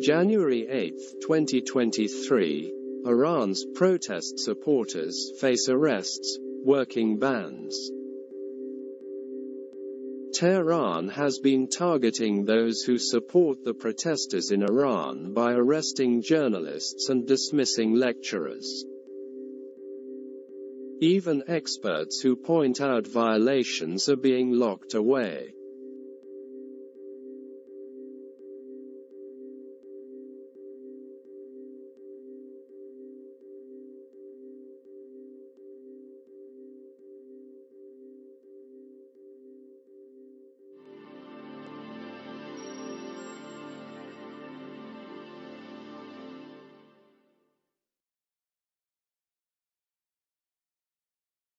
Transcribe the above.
January 8, 2023, Iran's protest supporters face arrests, working bans. Tehran has been targeting those who support the protesters in Iran by arresting journalists and dismissing lecturers. Even experts who point out violations are being locked away.